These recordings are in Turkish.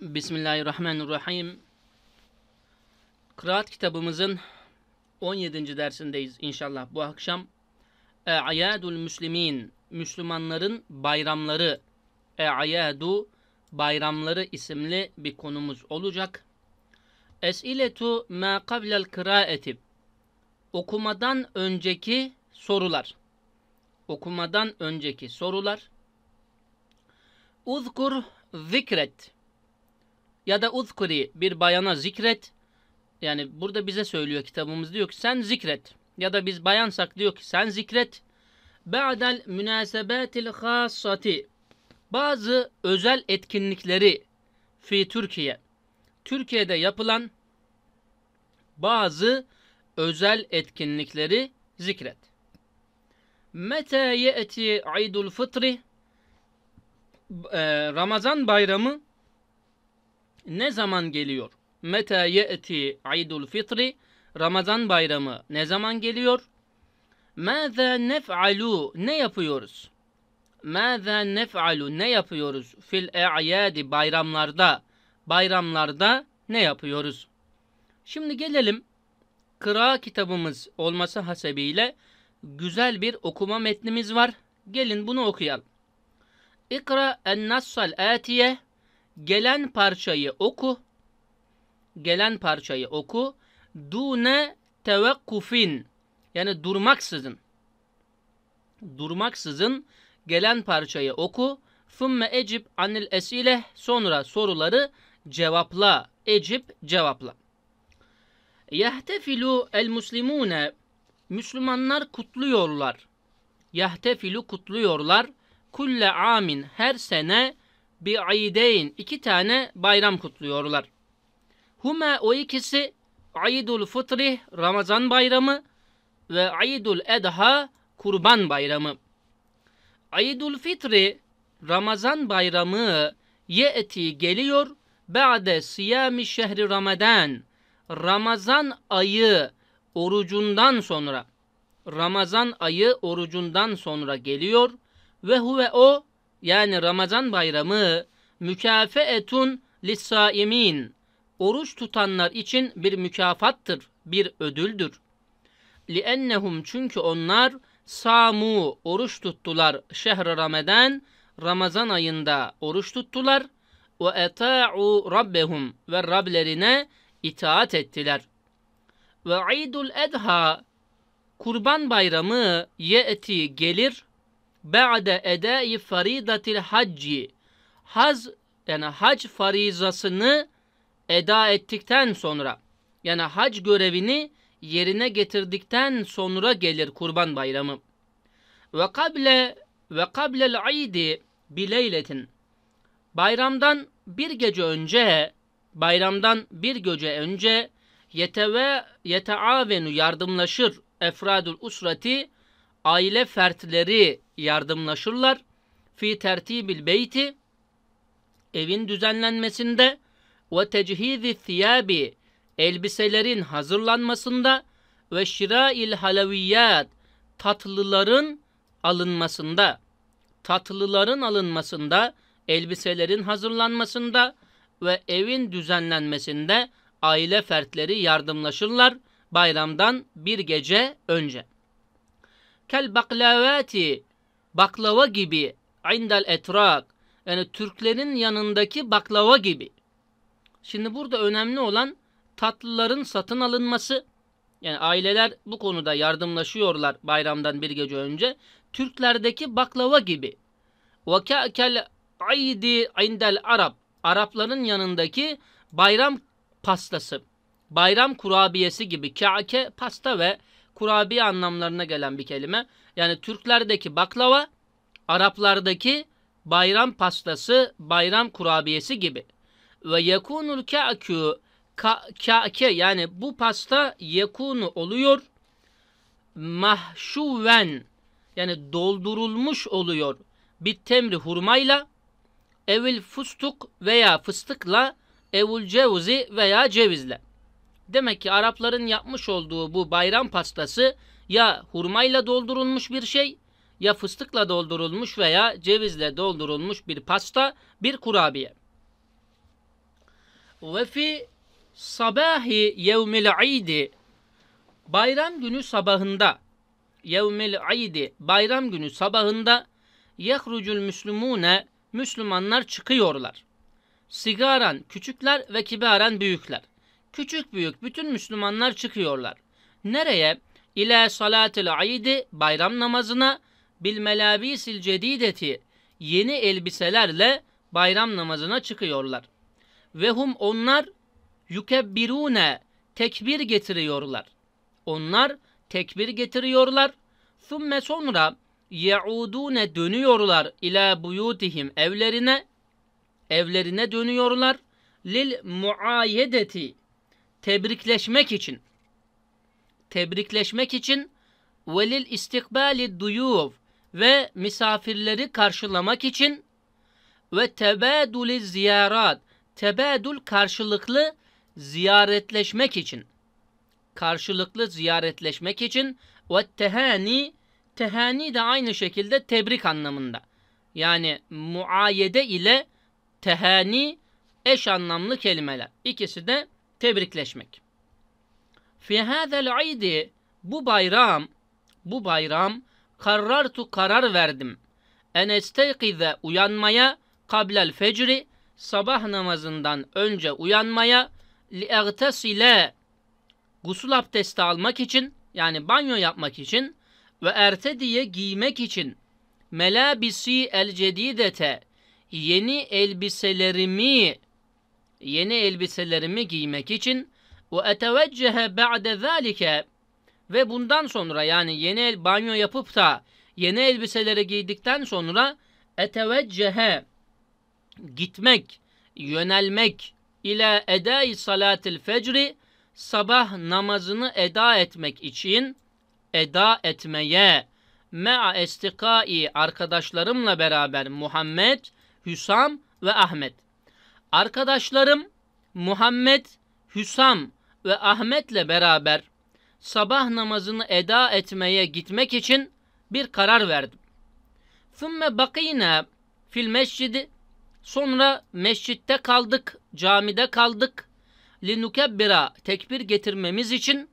Bismillahirrahmanirrahim. Kıraat kitabımızın 17. dersindeyiz inşallah bu akşam. E'ayadul Müslimin, Müslümanların bayramları, E'ayadu bayramları isimli bir konumuz olacak. Esiletu ma kablel kıraeti, okumadan önceki sorular. Okumadan önceki sorular. Uzkur zikret ya da uzkuri bir bayana zikret. Yani burada bize söylüyor kitabımız diyor ki sen zikret. Ya da biz bayansak diyor ki sen zikret. Ba'del münasebatil hassati. Bazı özel etkinlikleri fi Türkiye. Türkiye'de yapılan bazı özel etkinlikleri zikret. Mete ye'ti Eidul Fıtri Ramazan bayramı ne zaman geliyor? Meta ye'ti Eidul Fitri Ramazan bayramı ne zaman geliyor? Mâzâ nef'alû ne yapıyoruz? Mâzâ nef'alû ne yapıyoruz? Fil e'yâdi bayramlarda bayramlarda ne yapıyoruz? Şimdi gelelim kıra kitabımız olması hasebiyle güzel bir okuma metnimiz var. Gelin bunu okuyalım. İkra en-nassal atiye gelen parçayı oku. Gelen parçayı oku. Dune tevekkufin yani durmaksızın. Durmaksızın gelen parçayı oku. Thumme ecib anil esile sonra soruları cevapla. Ecib cevapla. Yehtefilu el muslimune Müslümanlar kutluyorlar. Yehtefilu kutluyorlar. Kulle amin her sene bir aydeyn iki tane bayram kutluyorlar. Huma o ikisi Aidul Fıtri Ramazan bayramı ve Aidul Edha Kurban bayramı. Aidul Fitri Ramazan bayramı ye'ti geliyor ba'de siyami şehri Ramazan Ramazan ayı orucundan sonra Ramazan ayı orucundan sonra geliyor ve huve o yani Ramazan bayramı mükafeetun lissaimin oruç tutanlar için bir mükafattır, bir ödüldür. Liennehum çünkü onlar samu oruç tuttular şehr Ramazan Ramazan ayında oruç tuttular ve eta'u rabbehum ve Rablerine itaat ettiler. Ve İdul Edha Kurban bayramı ye'ti gelir ba'de edai faridatil hacci haz yani hac farizasını eda ettikten sonra yani hac görevini yerine getirdikten sonra gelir kurban bayramı. Ve kable ve kablel idi bileyletin bayramdan bir gece önce bayramdan bir gece önce yeteve yeteavenu yardımlaşır efradul usrati aile fertleri yardımlaşırlar. Fi tertibil beyti evin düzenlenmesinde ve techizi thiyabi elbiselerin hazırlanmasında ve şirail halaviyat tatlıların alınmasında tatlıların alınmasında elbiselerin hazırlanmasında ve evin düzenlenmesinde aile fertleri yardımlaşırlar bayramdan bir gece önce. Kel baklavati baklava gibi indel etrak yani Türklerin yanındaki baklava gibi. Şimdi burada önemli olan tatlıların satın alınması. Yani aileler bu konuda yardımlaşıyorlar bayramdan bir gece önce. Türklerdeki baklava gibi. Ve ka'kel aydi indel Arap. Arapların yanındaki bayram pastası. Bayram kurabiyesi gibi. Ka'ke pasta ve kurabiye anlamlarına gelen bir kelime. Yani Türklerdeki baklava, Araplardaki bayram pastası, bayram kurabiyesi gibi. Ve yekunul ka'ku ka'ke yani bu pasta yekunu oluyor mahşuven yani doldurulmuş oluyor bir temri hurmayla evil fustuk veya fıstıkla evul cevizi veya cevizle. Demek ki Arapların yapmış olduğu bu bayram pastası ya hurmayla doldurulmuş bir şey ya fıstıkla doldurulmuş veya cevizle doldurulmuş bir pasta, bir kurabiye. Ve fi sabahi yevmil idi bayram günü sabahında yevmil idi bayram günü sabahında yehrucul müslümune Müslümanlar çıkıyorlar. Sigaran küçükler ve kibaran büyükler. Küçük büyük bütün Müslümanlar çıkıyorlar. Nereye? İle salatil aydi bayram namazına bil melabisil cedideti yeni elbiselerle bayram namazına çıkıyorlar. Ve hum onlar yukebbirune tekbir getiriyorlar. Onlar tekbir getiriyorlar. Thumme sonra yeudune dönüyorlar ila buyutihim evlerine evlerine dönüyorlar lil muayedeti tebrikleşmek için tebrikleşmek için ve lil istikbali duyuf ve misafirleri karşılamak için ve tebaduli ziyarat tebadul karşılıklı ziyaretleşmek için karşılıklı ziyaretleşmek için ve tehani tehani de aynı şekilde tebrik anlamında. Yani muayede ile tehani eş anlamlı kelimeler. İkisi de tebrikleşmek. Fi hadel idi bu bayram bu bayram karartu karar verdim. En esteykize uyanmaya kablel fecri sabah namazından önce uyanmaya li egtesile gusül abdesti almak için yani banyo yapmak için ve erte diye giymek için melabisi el cedidete yeni elbiselerimi yeni elbiselerimi giymek için ve eteveccehe ba'de zalike ve bundan sonra yani yeni el, banyo yapıp da yeni elbiseleri giydikten sonra eteveccehe gitmek, yönelmek ile edai salatil fecri sabah namazını eda etmek için eda etmeye mea estikai arkadaşlarımla beraber Muhammed, Hüsam ve Ahmet. Arkadaşlarım Muhammed, Hüsam ve Ahmet'le beraber sabah namazını eda etmeye gitmek için bir karar verdim. Thümme bakine fil mescidi sonra mescitte kaldık, camide kaldık. Linukebbira tekbir getirmemiz için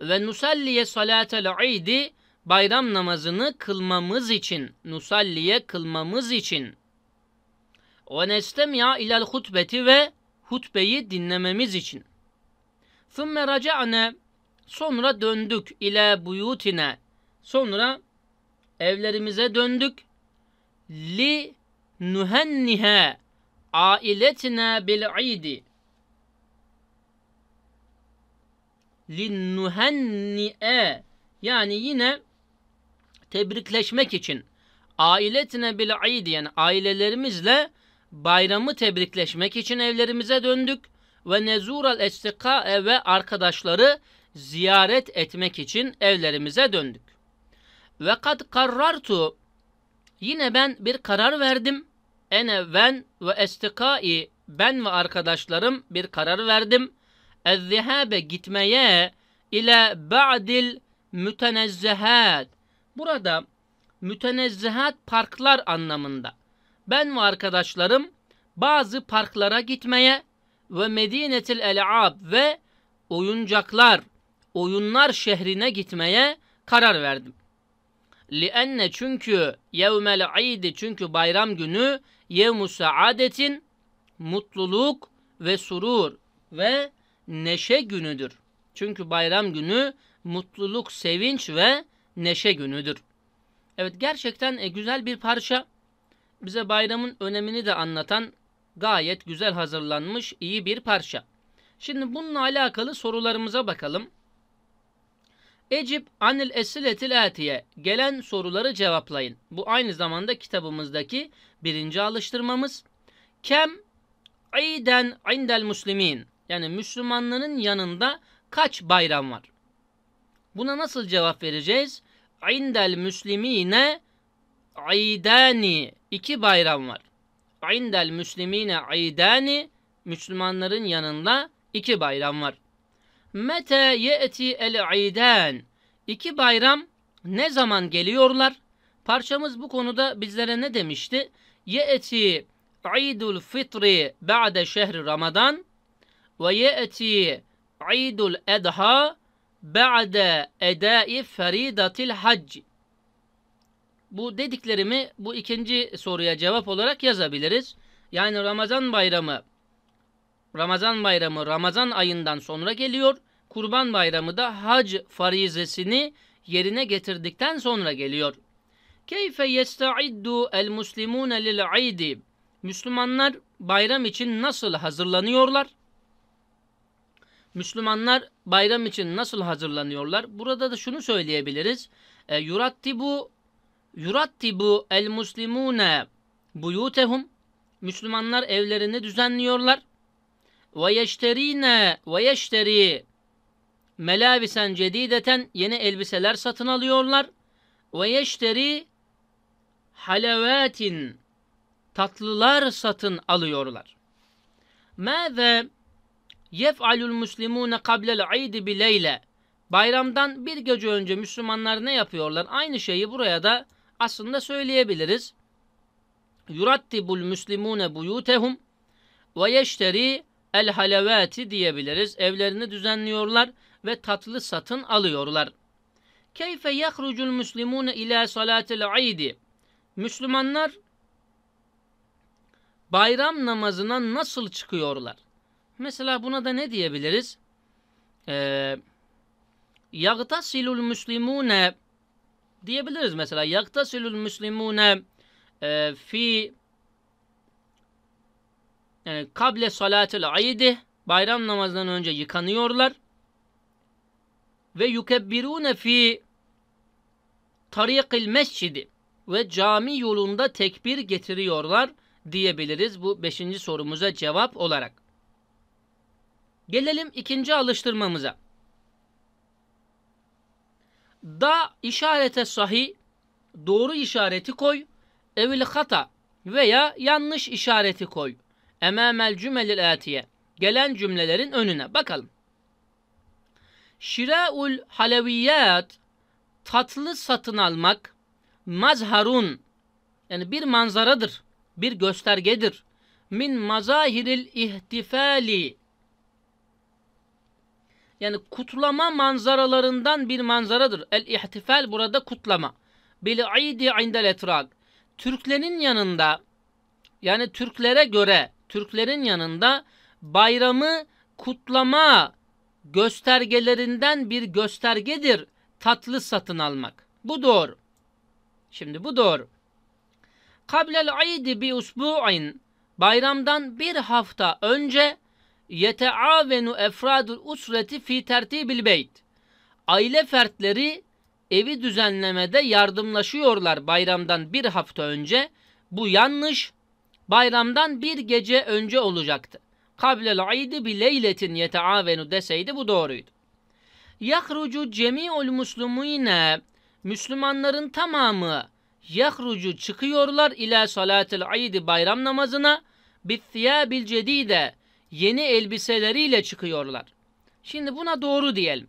ve nusalliye salatel idi bayram namazını kılmamız için, nusalliye kılmamız için. Ve nestemya ilel hutbeti ve hutbeyi dinlememiz için. Thümme raca'ne sonra döndük ile buyutine. Sonra evlerimize döndük. Li nuhennihe ailetine bil idi. linnuhenni'e yani yine tebrikleşmek için ailetine bil id yani ailelerimizle bayramı tebrikleşmek için evlerimize döndük ve nezural estikae ve arkadaşları ziyaret etmek için evlerimize döndük. Ve kad karartu yine ben bir karar verdim. Ene ben ve estikai ben ve arkadaşlarım bir karar verdim ezzihabe gitmeye ile ba'dil mütenezzehat. Burada mütenezzehat parklar anlamında. Ben ve arkadaşlarım bazı parklara gitmeye ve Medinetil El'ab ve oyuncaklar, oyunlar şehrine gitmeye karar verdim. Lienne çünkü yevmel idi çünkü bayram günü yevmu saadetin mutluluk ve surur ve neşe günüdür. Çünkü bayram günü mutluluk, sevinç ve neşe günüdür. Evet gerçekten e, güzel bir parça. Bize bayramın önemini de anlatan gayet güzel hazırlanmış iyi bir parça. Şimdi bununla alakalı sorularımıza bakalım. Ecib anil esiletil atiye. Gelen soruları cevaplayın. Bu aynı zamanda kitabımızdaki birinci alıştırmamız. Kem iden indel muslimin. Yani Müslümanların yanında kaç bayram var? Buna nasıl cevap vereceğiz? İndel müslimine aydani. iki bayram var. İndel müslimine aydani. Müslümanların yanında iki bayram var. Mete ye'ti el aydan. İki bayram ne zaman geliyorlar? Parçamız bu konuda bizlere ne demişti? Ye'ti İdul fitri ba'de şehri Ramazan ve ye'ti İdul Edha ba'de edai feridatil hac. Bu dediklerimi bu ikinci soruya cevap olarak yazabiliriz. Yani Ramazan bayramı Ramazan bayramı Ramazan ayından sonra geliyor. Kurban bayramı da hac farizesini yerine getirdikten sonra geliyor. Keyfe yesta'iddu el muslimune lil idi. Müslümanlar bayram için nasıl hazırlanıyorlar? Müslümanlar bayram için nasıl hazırlanıyorlar? Burada da şunu söyleyebiliriz. E, yurattibu yurattibu el muslimune buyutehum. Müslümanlar evlerini düzenliyorlar. Ve yeşterine ve yeşteri melavisen cedideten yeni elbiseler satın alıyorlar. Ve yeşteri halevatin tatlılar satın alıyorlar. Mâze yef'alul muslimune kablel idi bileyle Bayramdan bir gece önce Müslümanlar ne yapıyorlar? Aynı şeyi buraya da aslında söyleyebiliriz. Yurattibul muslimune buyutehum ve yeşteri el halavati diyebiliriz. Evlerini düzenliyorlar ve tatlı satın alıyorlar. Keyfe yahrucul muslimune ila salatil idi. Müslümanlar bayram namazına nasıl çıkıyorlar? Mesela buna da ne diyebiliriz? Ee, yagtasilul muslimune diyebiliriz mesela. Yagtasilul muslimune e, fi yani kable salatil aydi bayram namazından önce yıkanıyorlar ve yukebbirune fi tarikil mescidi ve cami yolunda tekbir getiriyorlar diyebiliriz bu beşinci sorumuza cevap olarak. Gelelim ikinci alıştırmamıza. Da işarete sahih, doğru işareti koy, evil hata veya yanlış işareti koy. Emamel cümelil atiye. Gelen cümlelerin önüne. Bakalım. Şiraul haleviyat tatlı satın almak mazharun yani bir manzaradır, bir göstergedir. Min mazahiril ihtifali yani kutlama manzaralarından bir manzaradır. El ihtifal burada kutlama. Bil idi indel etrak. Türklerin yanında yani Türklere göre Türklerin yanında bayramı kutlama göstergelerinden bir göstergedir tatlı satın almak. Bu doğru. Şimdi bu doğru. Kablel aydi bi usbu'in bayramdan bir hafta önce yeteavenu efradul usreti fi tertibil beyt. Aile fertleri evi düzenlemede yardımlaşıyorlar bayramdan bir hafta önce. Bu yanlış. Bayramdan bir gece önce olacaktı. Kablel aydi bi leyletin yeteavenu deseydi bu doğruydu. Yahrucu cemi'ul muslimine Müslümanların tamamı yahrucu çıkıyorlar ila salatil aydi bayram namazına bithiyabil cedide yeni elbiseleriyle çıkıyorlar. Şimdi buna doğru diyelim.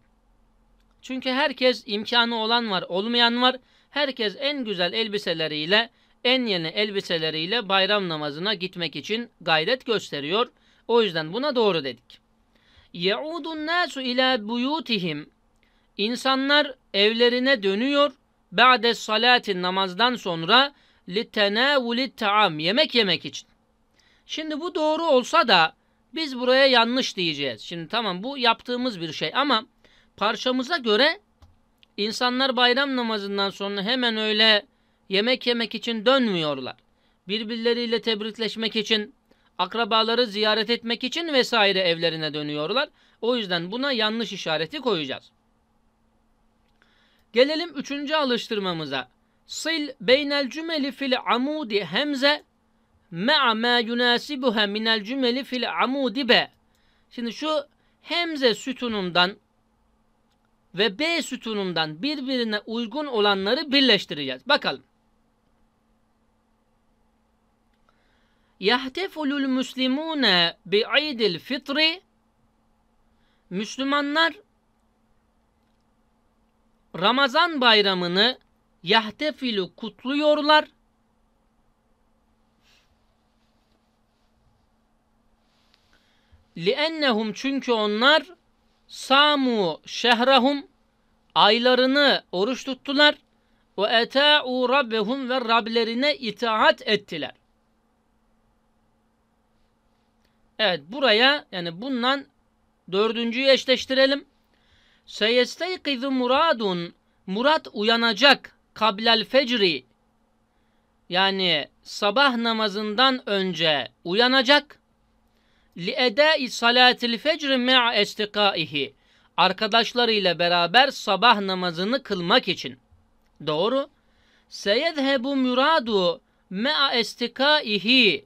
Çünkü herkes imkanı olan var, olmayan var. Herkes en güzel elbiseleriyle, en yeni elbiseleriyle bayram namazına gitmek için gayret gösteriyor. O yüzden buna doğru dedik. Yaudun nasu ila buyutihim. İnsanlar evlerine dönüyor. Ba'de salatin namazdan sonra li tenavuli yemek yemek için. Şimdi bu doğru olsa da biz buraya yanlış diyeceğiz. Şimdi tamam bu yaptığımız bir şey ama parçamıza göre insanlar bayram namazından sonra hemen öyle yemek yemek için dönmüyorlar. Birbirleriyle tebrikleşmek için, akrabaları ziyaret etmek için vesaire evlerine dönüyorlar. O yüzden buna yanlış işareti koyacağız. Gelelim üçüncü alıştırmamıza. Sil beynel cümeli fil amudi hemze me'a ma yunasibuha minel cümeli fil amudi be. Şimdi şu hemze sütunundan ve B sütunundan birbirine uygun olanları birleştireceğiz. Bakalım. Yahtefulul muslimune bi'idil fitri Müslümanlar Ramazan bayramını yahtefilu kutluyorlar liennehum çünkü onlar samu şehrahum aylarını oruç tuttular ve eta'u rabbehum ve Rablerine itaat ettiler. Evet buraya yani bundan dördüncüyü eşleştirelim. Seyesteykizu muradun Murat uyanacak kablel fecri yani sabah namazından önce uyanacak li edai salatil fecri me'a estikaihi arkadaşlarıyla beraber sabah namazını kılmak için. Doğru. Seyedhebu muradu me'a estikaihi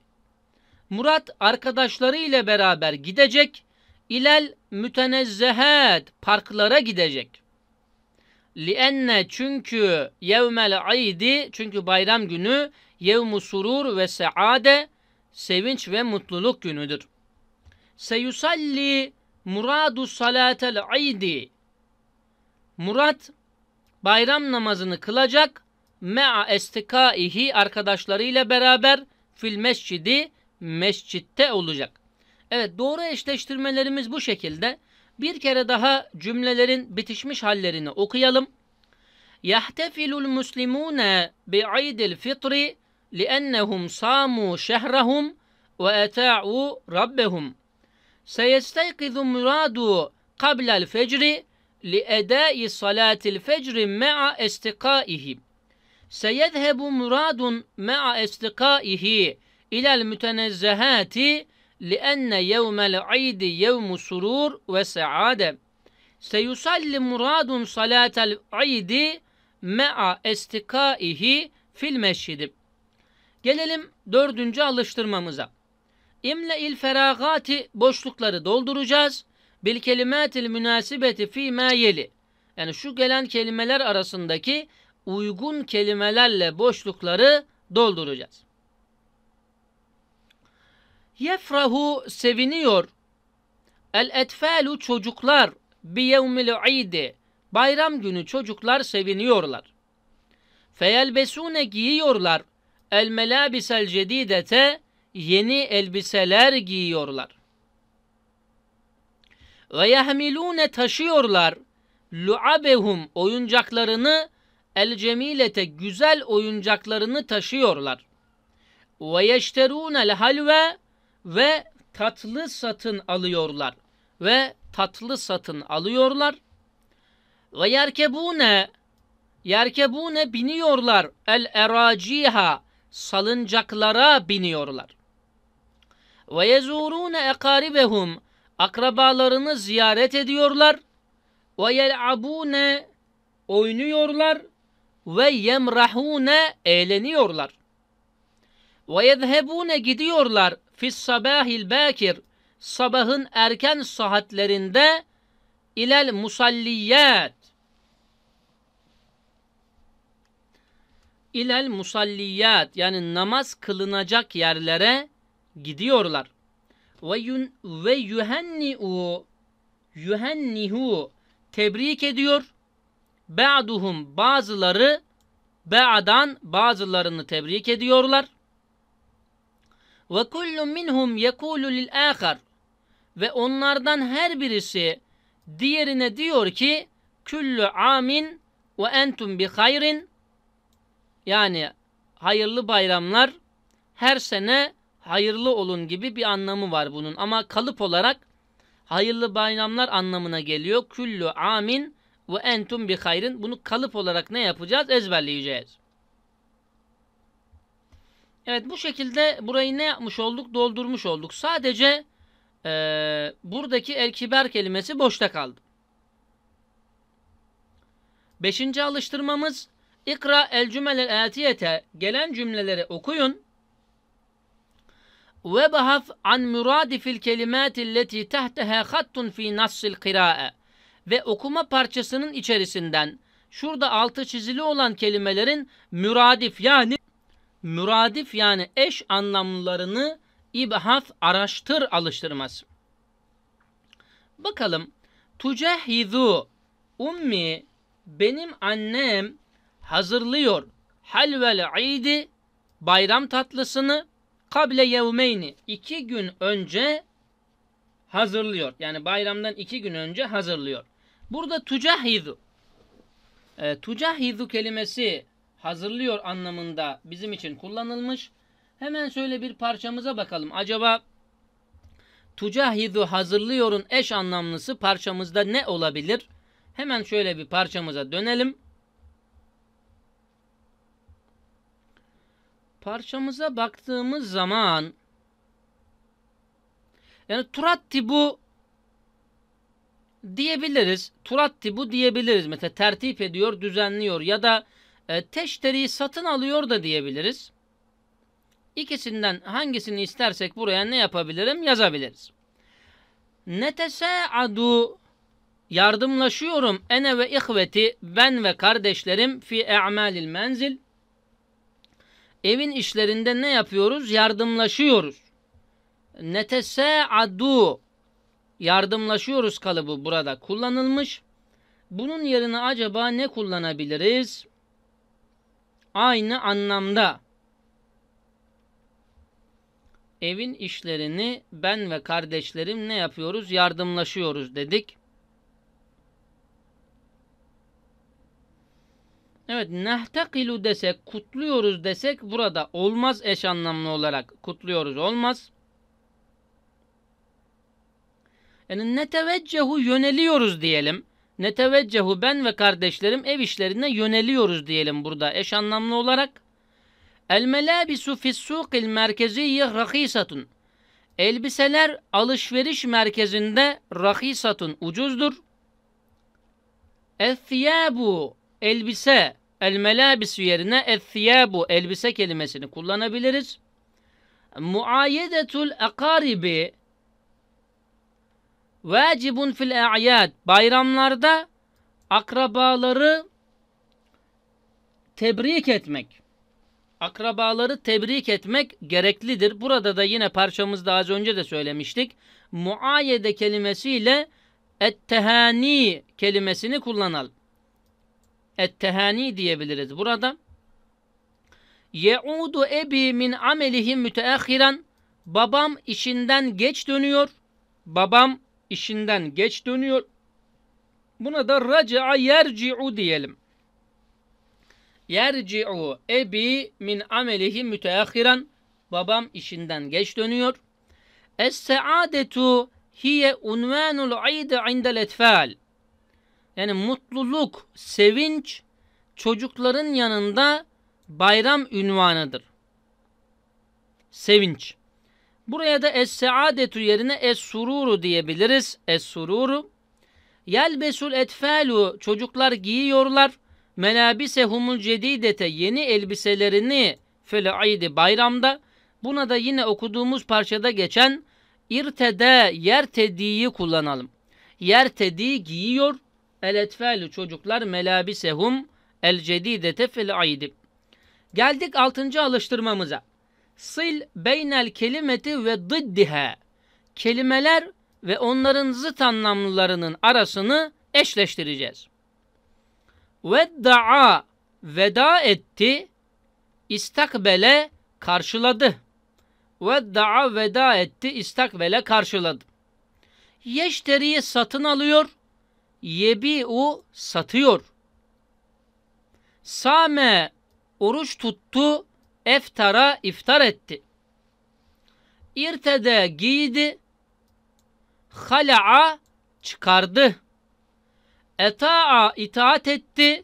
Murat arkadaşlarıyla beraber gidecek. İlel mütenezzehat parklara gidecek. Lienne çünkü yevmel aydi çünkü bayram günü yevmu surur ve saade sevinç ve mutluluk günüdür. Seyusalli muradu salatel aydi Murat bayram namazını kılacak me'a estikaihi arkadaşlarıyla beraber fil mescidi mescitte olacak. Evet doğru eşleştirmelerimiz bu şekilde. Bir kere daha cümlelerin bitişmiş hallerini okuyalım. Yahtefilul muslimune bi'idil fitri li'ennehum samu şehrahum ve eta'u rabbehum. Seyesteykizu muradu qablel fecri li'edai salatil fecri me'a estikaihi. Seyedhebu muradun me'a estikaihi ilel mütenezzehati لأن يوم العيد يوم سرور وسعادة سيصلي مراد صلاة العيد مع استقائه fil mescidi. Gelelim dördüncü alıştırmamıza. İmle il feragati boşlukları dolduracağız. Bil kelimatil münasibeti fi ma yeli. Yani şu gelen kelimeler arasındaki uygun kelimelerle boşlukları dolduracağız. Yefrahu seviniyor. El etfalu çocuklar bi yevmil idi. Bayram günü çocuklar seviniyorlar. Feyelbesune giyiyorlar. El melabisel cedidete yeni elbiseler giyiyorlar. Ve yahmilune taşıyorlar. Lu'abehum oyuncaklarını el cemilete güzel oyuncaklarını taşıyorlar. Ve yeşterûnel halve ve tatlı satın alıyorlar ve tatlı satın alıyorlar ve yerkebune yerkebune biniyorlar el eraciha salıncaklara biniyorlar ve yezurune ekaribehum. Akrabalarını ziyaret ediyorlar. Ve yel'abune oynuyorlar. Ve yemrahune eğleniyorlar. Ve yezhebune gidiyorlar. Fis sabahil bakir sabahın erken saatlerinde ilel musalliyat ilel musalliyat yani namaz kılınacak yerlere gidiyorlar. Ve yun ve yuhenniu yuhennihu tebrik ediyor. Ba'duhum bazıları ba'dan bazılarını tebrik ediyorlar. Ve kullu minhum yekulu lil ahar ve onlardan her birisi diğerine diyor ki küllü amin ve entum bi hayrin yani hayırlı bayramlar her sene hayırlı olun gibi bir anlamı var bunun ama kalıp olarak hayırlı bayramlar anlamına geliyor. Küllü amin ve entum bi hayrin bunu kalıp olarak ne yapacağız? Ezberleyeceğiz. Evet bu şekilde burayı ne yapmış olduk? Doldurmuş olduk. Sadece e, buradaki el-kiber kelimesi boşta kaldı. Beşinci alıştırmamız İkra el cümelel atiyete gelen cümleleri okuyun. Ve bahaf an muradifil kelimati leti tahteha hattun fi nassil kirae ve okuma parçasının içerisinden şurada altı çizili olan kelimelerin müradif yani müradif yani eş anlamlarını ibhaf araştır alıştırması. Bakalım. Tucehizu ummi benim annem hazırlıyor halvel idi bayram tatlısını kable yevmeyni iki gün önce hazırlıyor. Yani bayramdan iki gün önce hazırlıyor. Burada tucahidu. E, tucahidu kelimesi hazırlıyor anlamında bizim için kullanılmış. Hemen şöyle bir parçamıza bakalım. Acaba tucahidu hazırlıyorun eş anlamlısı parçamızda ne olabilir? Hemen şöyle bir parçamıza dönelim. Parçamıza baktığımız zaman yani turattibu diyebiliriz. Turattibu diyebiliriz. Mesela tertip ediyor, düzenliyor ya da e, teşteriyi satın alıyor da diyebiliriz. İkisinden hangisini istersek buraya ne yapabilirim yazabiliriz. Netesaadu yardımlaşıyorum ene ve ihveti ben ve kardeşlerim fi e'malil menzil evin işlerinde ne yapıyoruz? Yardımlaşıyoruz. Netesaadu yardımlaşıyoruz kalıbı burada kullanılmış. Bunun yerine acaba ne kullanabiliriz? Aynı anlamda evin işlerini ben ve kardeşlerim ne yapıyoruz? Yardımlaşıyoruz dedik. Evet, nehtakilu desek, kutluyoruz desek burada olmaz eş anlamlı olarak. Kutluyoruz olmaz. Yani neteveccehu yöneliyoruz diyelim. Neteveccehu ben ve kardeşlerim ev işlerine yöneliyoruz diyelim burada eş anlamlı olarak. El melabisu fis suqil merkeziyye rahisatun. Elbiseler alışveriş merkezinde rahisatun ucuzdur. Ethiyabu elbise el melabisu yerine ethiyabu elbise kelimesini kullanabiliriz. Muayedetul akaribi vacibun fil a'yad bayramlarda akrabaları tebrik etmek akrabaları tebrik etmek gereklidir. Burada da yine parçamızda az önce de söylemiştik. Muayede kelimesiyle ettehani kelimesini kullanalım. Ettehani diyebiliriz burada. Ye'udu ebi min amelihi müteahhiren babam işinden geç dönüyor. Babam işinden geç dönüyor. Buna da raca'a yerci'u diyelim yerci'u ebi min amelihi müteahhiren babam işinden geç dönüyor. Es-saadetu hiye unvanul aid indel etfal. Yani mutluluk, sevinç çocukların yanında bayram ünvanıdır. Sevinç. Buraya da es-saadetu yerine es-sururu diyebiliriz. Es-sururu. Yelbesul etfalu çocuklar giyiyorlar melabisehumul cedidete yeni elbiselerini fele'aydi bayramda. Buna da yine okuduğumuz parçada geçen irtede yertediyi kullanalım. Yertedi giyiyor. El etfelü çocuklar melabisehum el cedidete fele'aydi. Geldik altıncı alıştırmamıza. Sil beynel kelimeti ve dıddihe. Kelimeler ve onların zıt anlamlılarının arasını eşleştireceğiz. Vedda'a veda etti. istakbele karşıladı. Vedda'a veda etti. istakbele karşıladı. Yeşteriyi satın alıyor. Yebi'u satıyor. Same oruç tuttu. Eftara iftar etti. İrtede giydi. Hala'a çıkardı. Eta'a itaat etti.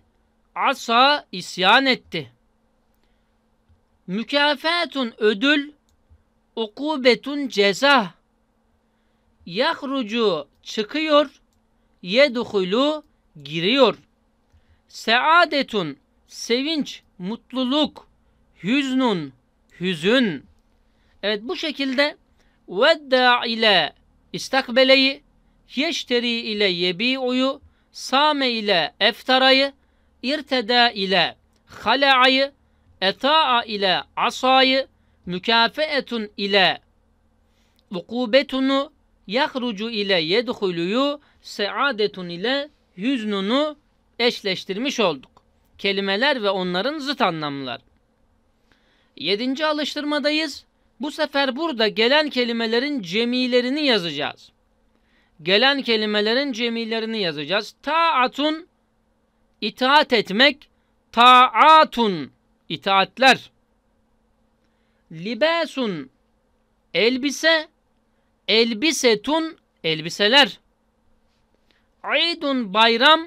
Asa isyan etti. Mükafatun ödül. Ukubetun ceza. Yahrucu çıkıyor. Yedhulu giriyor. Saadetun sevinç, mutluluk. Hüznun hüzün. Evet bu şekilde vedda ile istakbeleyi yeşteri ile yebi'uyu Same ile eftarayı, irteda ile hala'ayı, eta'a ile asayı, mükafeetun ile ukubetunu, yahrucu ile yedhuluyu, saadetun ile hüznunu eşleştirmiş olduk. Kelimeler ve onların zıt anlamlar. Yedinci alıştırmadayız. Bu sefer burada gelen kelimelerin cemilerini yazacağız. gelen kelimelerin cemilerini yazacağız. Ta'atun itaat etmek, ta'atun itaatler. Libasun elbise, elbisetun elbiseler. Aydun bayram,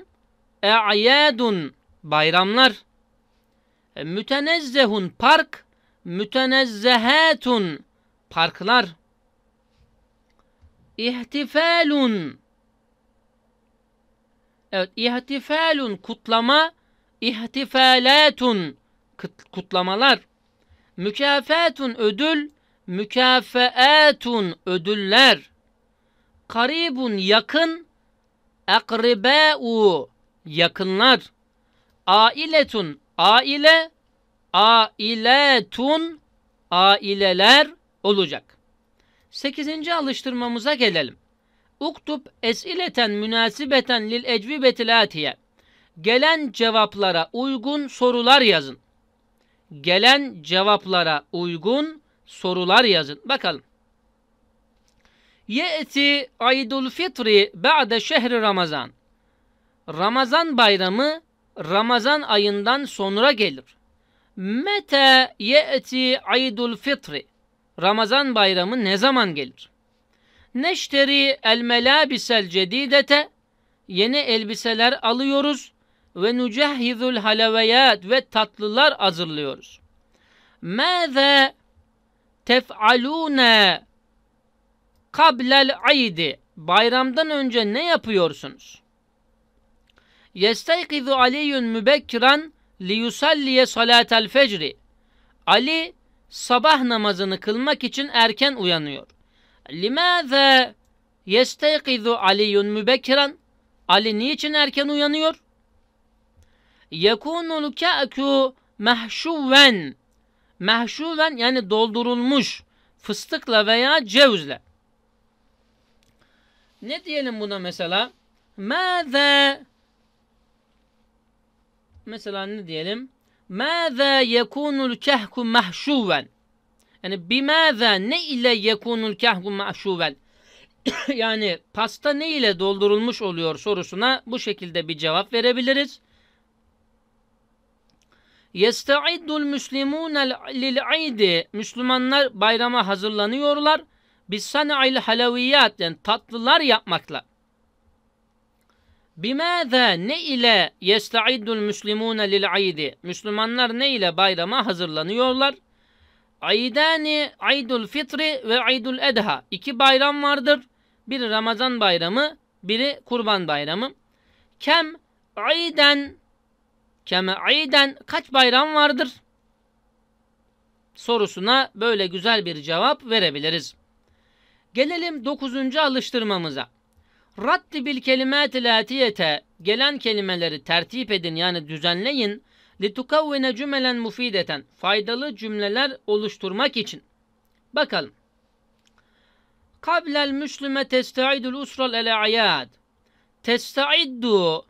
e'yadun bayramlar. E, mütenezzehun park, mütenezzehatun parklar. İhtifalun Evet, ihtifalun kutlama, ihtifalatun kutlamalar. Mükafatun ödül, mükafaatun ödüller. Karibun yakın, akribâ'u yakınlar. Ailetun aile, ailetun aileler olacak. Sekizinci alıştırmamıza gelelim. Uktub esileten münasibeten lil ecvibetil atiye. Gelen cevaplara uygun sorular yazın. Gelen cevaplara uygun sorular yazın. Bakalım. Ye'ti Aydul Fitri ba'de şehri Ramazan. Ramazan bayramı Ramazan ayından sonra gelir. Mete ye'ti Aydul Fitri. Ramazan bayramı ne zaman gelir? Neşteri el melabisel cedidete. Yeni elbiseler alıyoruz ve nucehhizul halaveyat ve tatlılar hazırlıyoruz. Mâze tef'alûne kablel aydi. Bayramdan önce ne yapıyorsunuz? Yestaykizu Aliyyun mübekkiran liyusalliye salatel fecri. Ali sabah namazını kılmak için erken uyanıyor. Limâze yestaykizu Aliyyun mübekkiran. Ali niçin erken uyanıyor? Yekunul ka'ku mahşuven. Mahşuven yani doldurulmuş fıstıkla veya cevizle. Ne diyelim buna mesela? Mâze Mesela ne diyelim? Mâzâ yekunul kehku mahşuven. Yani bimâzâ ne ile yekunul kehku mahşuven? yani pasta ne ile doldurulmuş oluyor sorusuna bu şekilde bir cevap verebiliriz. Yesta'iddul müslimûne lil'idi. Müslümanlar bayrama hazırlanıyorlar. Bis sana'il halaviyat yani tatlılar yapmakla. Bimâzâ ne ile yesta'iddul müslimûne lil'idi. Müslümanlar ne ile bayrama hazırlanıyorlar? Aydani Aydul Fitri ve Aydul Edha. İki bayram vardır. Biri Ramazan bayramı, biri Kurban bayramı. Kem ayden keme ayden kaç bayram vardır? Sorusuna böyle güzel bir cevap verebiliriz. Gelelim dokuzuncu alıştırmamıza. Raddi bil kelimatil atiyete gelen kelimeleri tertip edin yani düzenleyin. Litukavvine cümelen mufideten faydalı cümleler oluşturmak için. Bakalım. Kablel müslüme testaidul usral el ayad. Testaiddu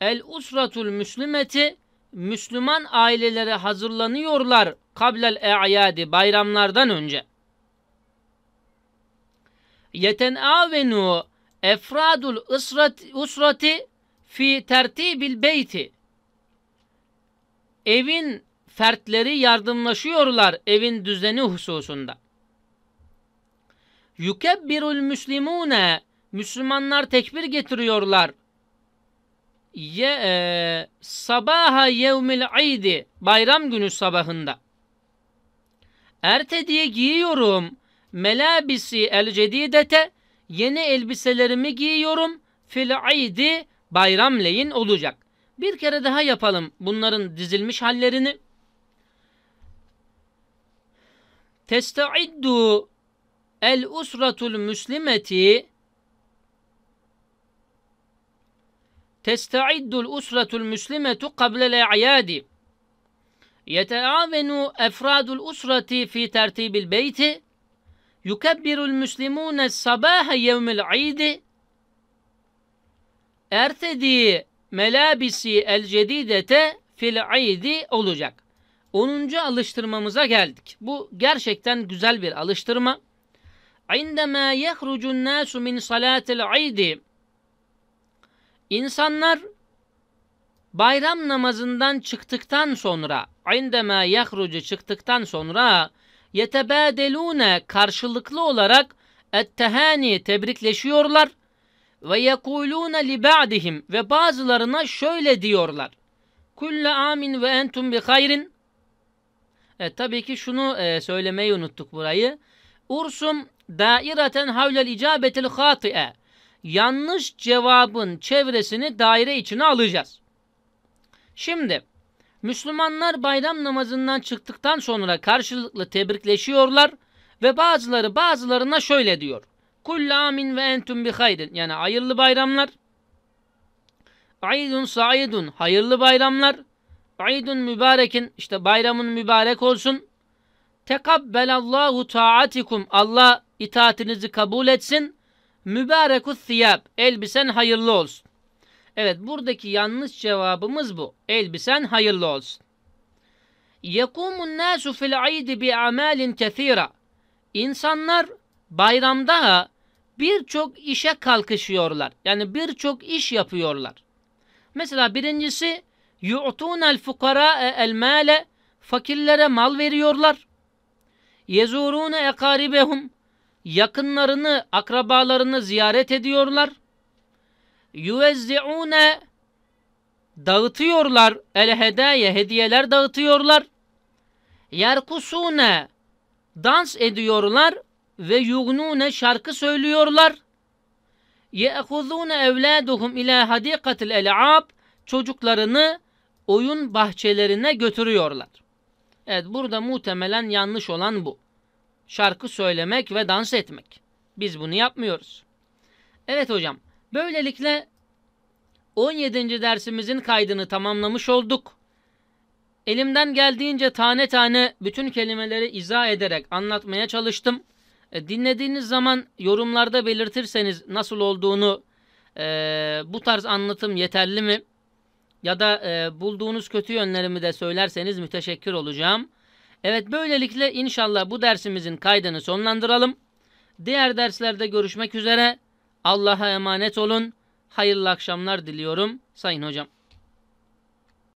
el usratul müslümeti Müslüman aileleri hazırlanıyorlar kablel e'yadi bayramlardan önce. Yetenavenu efradul usrati, fi tertibil beyti. Evin fertleri yardımlaşıyorlar evin düzeni hususunda. Yukebbirul müslimune Müslümanlar tekbir getiriyorlar. Ye, e, sabaha yevmil aydi bayram günü sabahında. Ertediye giyiyorum melabisi el cedidete yeni elbiselerimi giyiyorum fil aydi bayramleyin olacak. Bir kere daha yapalım bunların dizilmiş hallerini. Testaiddu el usratul müslimeti testaiddul usratul müslimetu kablel a'yadi yeteavenu efradul usrati fi tertibil beyti yukebbirul müslimune sabaha yevmil idi ertedi melabisi el cedidete fil idi olacak. 10. alıştırmamıza geldik. Bu gerçekten güzel bir alıştırma. عندما يخرج الناس من صلاة العيد İnsanlar bayram namazından çıktıktan sonra indema yahrucu çıktıktan sonra yetebadelune karşılıklı olarak ettehani tebrikleşiyorlar ve yekulune li ba'dihim ve bazılarına şöyle diyorlar. Kulle amin ve entum bi hayrin. Evet, tabii ki şunu e, söylemeyi unuttuk burayı. Ursum daireten havlel icabetil hati'e. Yanlış cevabın çevresini daire içine alacağız. Şimdi Müslümanlar bayram namazından çıktıktan sonra karşılıklı tebrikleşiyorlar ve bazıları bazılarına şöyle diyor. Kullu amin ve entum bi hayrin. Yani hayırlı bayramlar. Aydun saidun. Hayırlı bayramlar. Aydun mübarekin. işte bayramın mübarek olsun. Tekabbelallahu taatikum. Allah itaatinizi kabul etsin. Mübarekus thiyab. Elbisen hayırlı olsun. Evet buradaki yanlış cevabımız bu. Elbisen hayırlı olsun. Yekumun nasu fil aydi bi amalin kethira. İnsanlar bayramda birçok işe kalkışıyorlar. Yani birçok iş yapıyorlar. Mesela birincisi yu'tunel fukara el male fakirlere mal veriyorlar. Yezurune ekaribehum yakınlarını, akrabalarını ziyaret ediyorlar. Yuvezzi'une dağıtıyorlar. El hedaye hediyeler dağıtıyorlar. Yerkusune dans ediyorlar ve yugnune şarkı söylüyorlar. Ye'khuzune evladuhum ila hadikatil el'ab çocuklarını oyun bahçelerine götürüyorlar. Evet burada muhtemelen yanlış olan bu. Şarkı söylemek ve dans etmek. Biz bunu yapmıyoruz. Evet hocam. Böylelikle 17. dersimizin kaydını tamamlamış olduk. Elimden geldiğince tane tane bütün kelimeleri izah ederek anlatmaya çalıştım. E, dinlediğiniz zaman yorumlarda belirtirseniz nasıl olduğunu e, bu tarz anlatım yeterli mi? Ya da e, bulduğunuz kötü yönlerimi de söylerseniz müteşekkir olacağım. Evet böylelikle inşallah bu dersimizin kaydını sonlandıralım. Diğer derslerde görüşmek üzere. Allah'a emanet olun. Hayırlı akşamlar diliyorum Sayın Hocam.